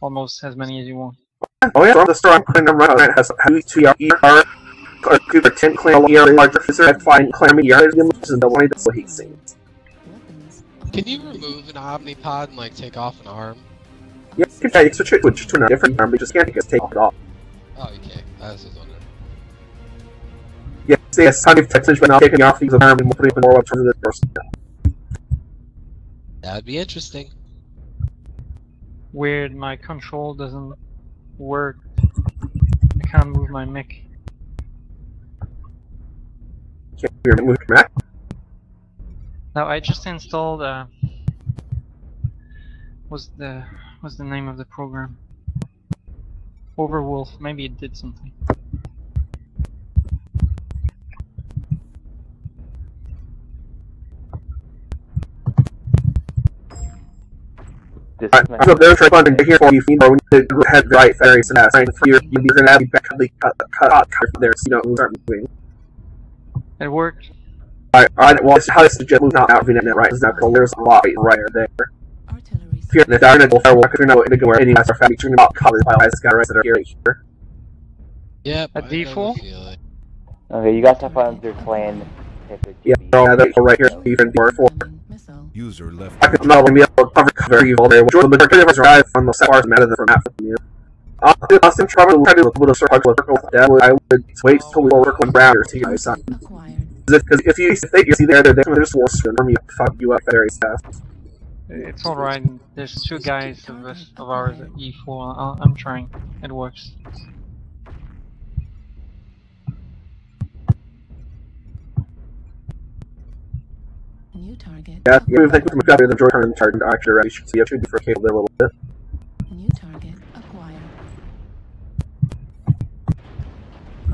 almost as many as you want. Oh yeah, from the store I'm putting them right on it has has two ER or Cooper ten clan ER larger officer I find clan ER which is the one that's what he's saying. Weapons. Can you remove an Omnipod and like take off an arm? Yeah, you can try to switch it to to a different arm, but you just can't just take it off. Oh, you can't. I was just wondering. Yeah, say yes, kind of text but now taking off these arm and putting more weapons in the person. That'd be interesting. Weird, my control doesn't work. I can't move my mic. Can't hear me move back. Now I just installed uh what's the what's the name of the program? Overwolf, maybe it did something. This Alright, is my so there's a button here for you, you know, when you head right fairies and that, right, for your, you're gonna have to back cut, cut, cut, cut from there so you don't start moving. It worked. Alright, alright, well, how this suggest move not out of the net, right? Because now there's a lot right there. Artillery. If you're in the dark, it'll fire walk, you're not going to go where any master family, you're not covered by these guys that are here. here. Yep. A I know the D4? feeling. Okay, you guys have found your clan. Yeah, TV. they're they're all right here, even more for. Incoming Missile. User left. I could not only be able to cover cover you all day, which the majority of us arrive from the set bars meta from map from you. Uh, Austin Trevor tried to look with a circle with that. I would wait till we all work one round or two guys. Because if, if you if they, you see there, they're they just will swim from you, fuck you up very fast. It's alright. There's two guys of us of ours at E4. I'll, I'm trying. It works. New target. Yeah, yeah, we think we got the joy turn charge into actually right. So you should be for cable there a little bit. New target acquired.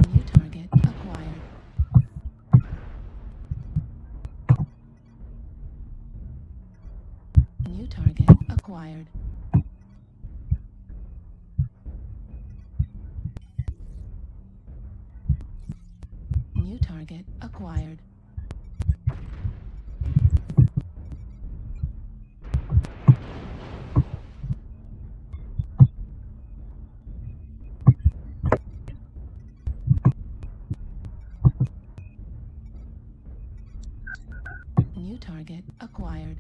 New target acquired. New target acquired. New target acquired. New target acquired.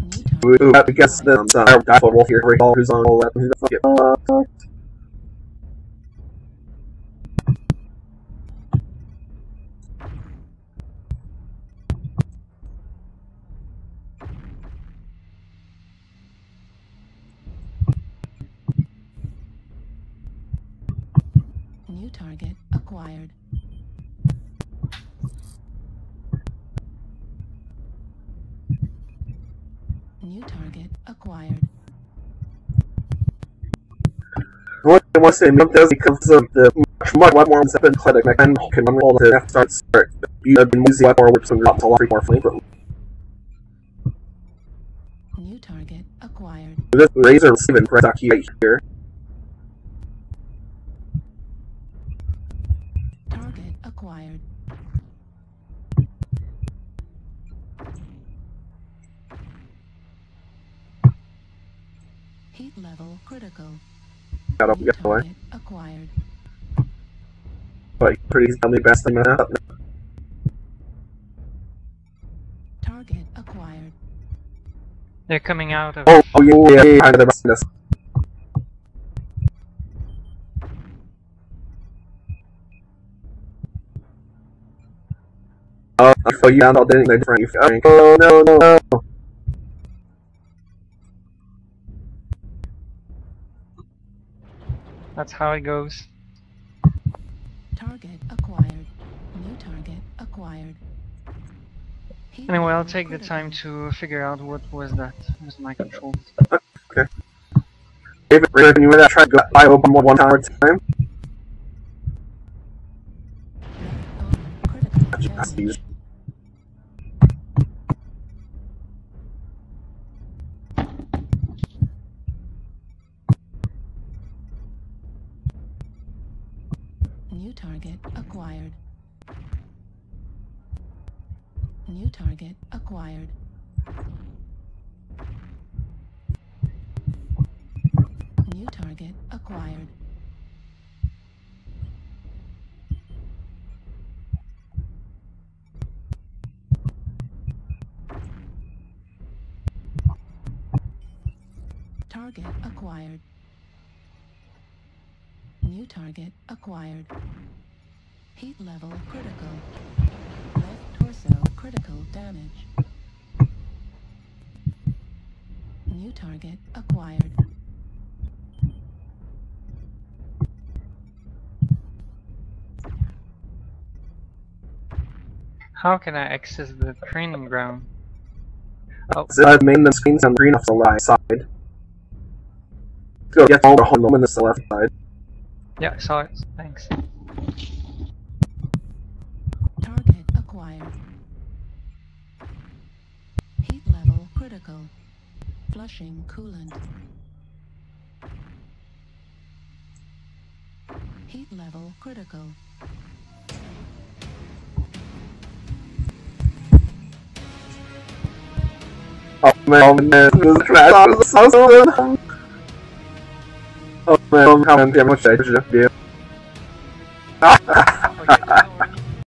New target. We to guess uh, guy for Wolf here, who's on all that. Target acquired. New target acquired. What I want to say, Milk does because of the much, much, lot more weapon clinic, I can roll the F start start. You have been using or whips and drops a lot more flavor. New target acquired. This razor even for right here. Target acquired. Heat level critical. Got up, New get away. target acquired. But pretty easily best thing that. Target acquired. They're coming out of. Oh, oh yeah, yeah, yeah, kind of the best in this. Oh, I feel you found all the different. You found. Oh no, no, no. That's how it goes. Target acquired. New target acquired. Anyway, I'll take the time to figure out what was that with my control. Okay. David, Raven, you want to try to go buy open one one time at a time? That's New target acquired. New target acquired. New target acquired. Target acquired. New target acquired. Heat level critical. Left torso critical damage. New target acquired. How can I access the training ground? Oh, So I've made the screens on green off the right side. Go get all the home on the left side. Yeah, I saw it. Thanks. Target acquired. Heat level critical. Flushing coolant. Heat level critical. Oh man, oh man, this is trash. Oh, this is so good. Oh man,